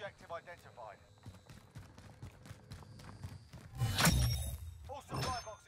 objective identified. All supply boxes.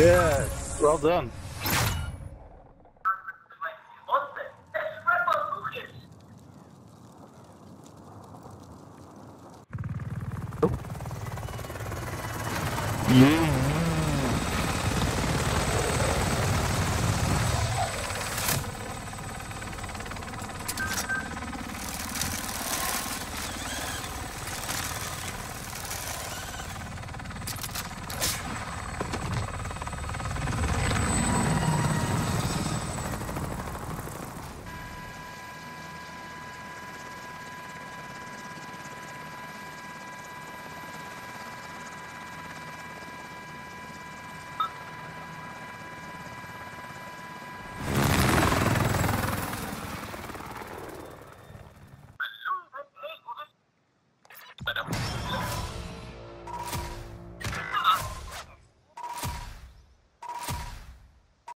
Yes, well done.